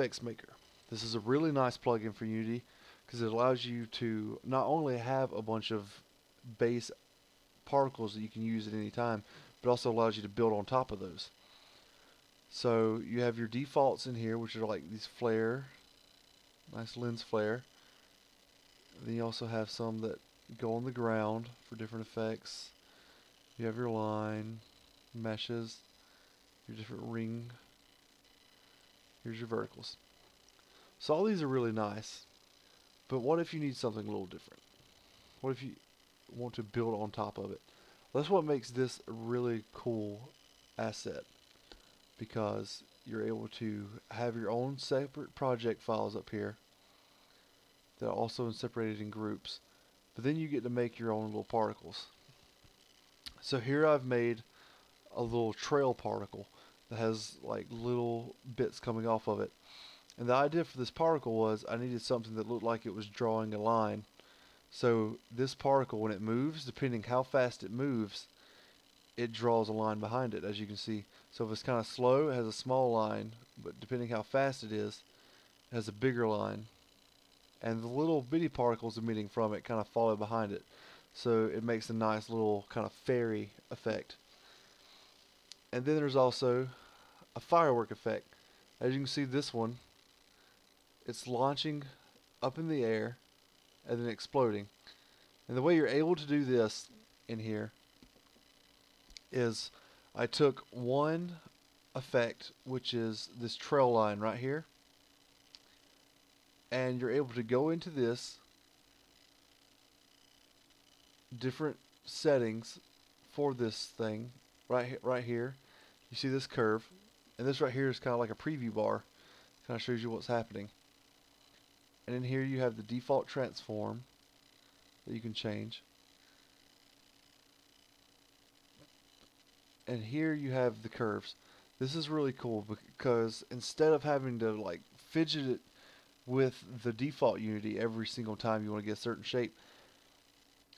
FX Maker. This is a really nice plugin for Unity because it allows you to not only have a bunch of base particles that you can use at any time, but also allows you to build on top of those. So you have your defaults in here, which are like these flare, nice lens flare. Then you also have some that go on the ground for different effects. You have your line, meshes, your different ring. Here's your verticals. So all these are really nice. But what if you need something a little different? What if you want to build on top of it? That's what makes this a really cool asset because you're able to have your own separate project files up here that are also separated in groups but then you get to make your own little particles so here I've made a little trail particle that has like little bits coming off of it and the idea for this particle was I needed something that looked like it was drawing a line so this particle when it moves depending how fast it moves it draws a line behind it as you can see so if it's kind of slow, it has a small line, but depending how fast it is, it has a bigger line. And the little bitty particles emitting from it kind of follow behind it. So it makes a nice little kind of fairy effect. And then there's also a firework effect. As you can see this one, it's launching up in the air and then exploding. And the way you're able to do this in here is I took one effect, which is this trail line right here, and you're able to go into this different settings for this thing right right here. You see this curve, and this right here is kind of like a preview bar, kind of shows you what's happening. And in here you have the default transform that you can change. and here you have the curves. This is really cool because instead of having to like fidget it with the default Unity every single time you want to get a certain shape,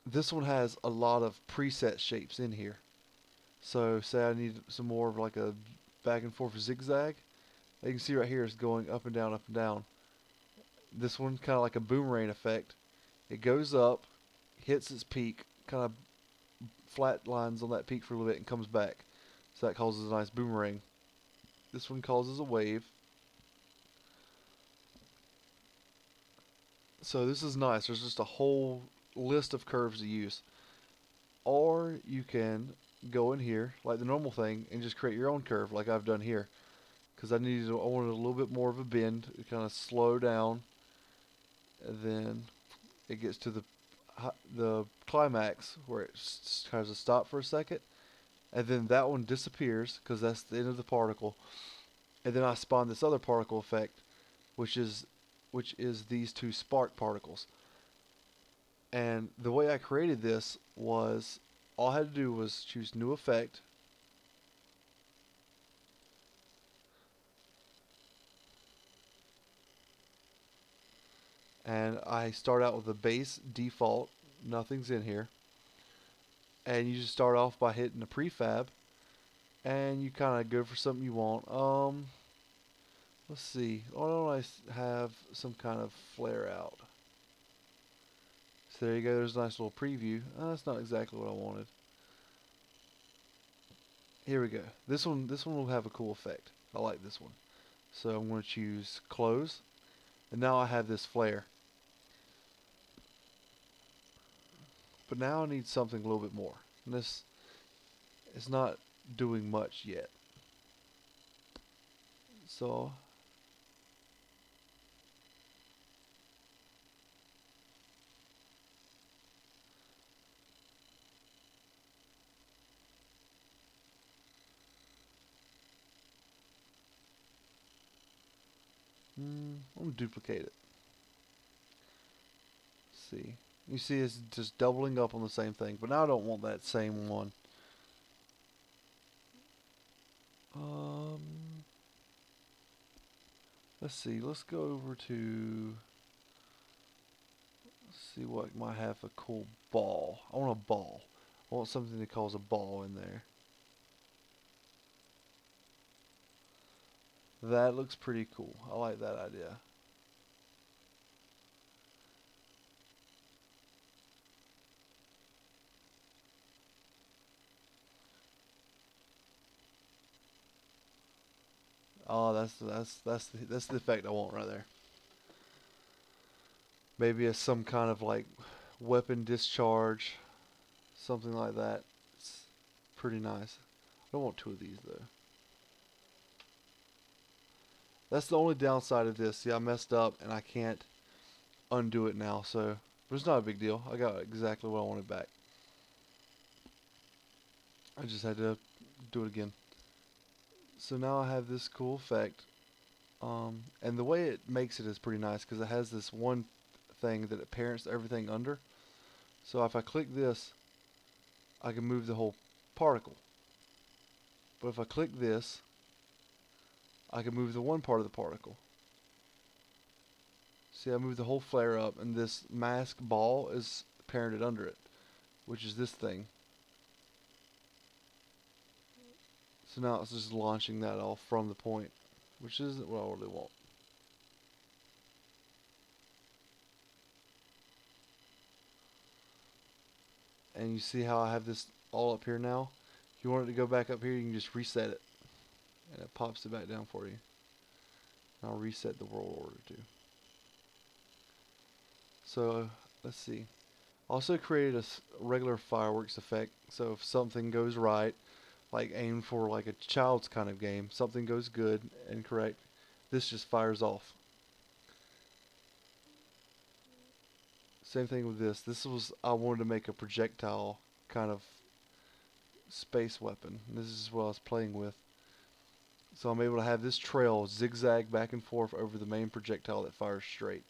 this one has a lot of preset shapes in here. So say I need some more of like a back and forth zigzag. You can see right here it's going up and down, up and down. This one kind of like a boomerang effect. It goes up, hits its peak, kind of flat lines on that peak for a little bit and comes back. So that causes a nice boomerang. This one causes a wave. So this is nice. There's just a whole list of curves to use. Or you can go in here like the normal thing and just create your own curve like I've done here. Because I needed, I wanted a little bit more of a bend. to kind of slow down. And then it gets to the the climax where it has to stop for a second and then that one disappears because that's the end of the particle and then I spawn this other particle effect which is which is these two spark particles and the way I created this was all I had to do was choose new effect. And I start out with the base default. Nothing's in here. And you just start off by hitting the prefab. And you kind of go for something you want. Um let's see. Why don't I have some kind of flare out there you go. There's a nice little preview. Uh, that's not exactly what I wanted. Here we go. This one this one will have a cool effect. I like this one. So I'm going to choose close and now I have this flare. But now I need something a little bit more. And this is not doing much yet. So Mm, I'm gonna duplicate it. See. You see it's just doubling up on the same thing. But now I don't want that same one. Um, let's see. Let's go over to... See what might have a cool ball. I want a ball. I want something that calls a ball in there. That looks pretty cool. I like that idea. Oh, that's that's that's the, that's the effect I want right there. Maybe as some kind of like weapon discharge, something like that. It's pretty nice. I don't want two of these though. That's the only downside of this. See, I messed up and I can't undo it now. So, but it's not a big deal. I got exactly what I wanted back. I just had to do it again so now I have this cool effect um, and the way it makes it is pretty nice because it has this one thing that it parents everything under so if I click this I can move the whole particle but if I click this I can move the one part of the particle see I move the whole flare up and this mask ball is parented under it which is this thing So now it's just launching that off from the point, which isn't what I really want. And you see how I have this all up here now? If you want it to go back up here, you can just reset it. And it pops it back down for you. And I'll reset the world order too. So, let's see. Also created a regular fireworks effect. So if something goes right, like aim for like a child's kind of game. Something goes good and correct. This just fires off. Same thing with this. This was I wanted to make a projectile kind of space weapon. This is what I was playing with. So I'm able to have this trail zigzag back and forth over the main projectile that fires straight.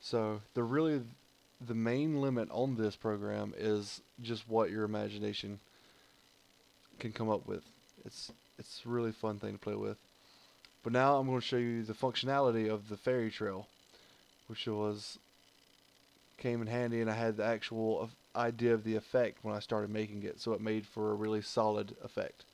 So the really the main limit on this program is just what your imagination can come up with. It's it's a really fun thing to play with. But now I'm going to show you the functionality of the fairy trail, which was came in handy, and I had the actual idea of the effect when I started making it, so it made for a really solid effect.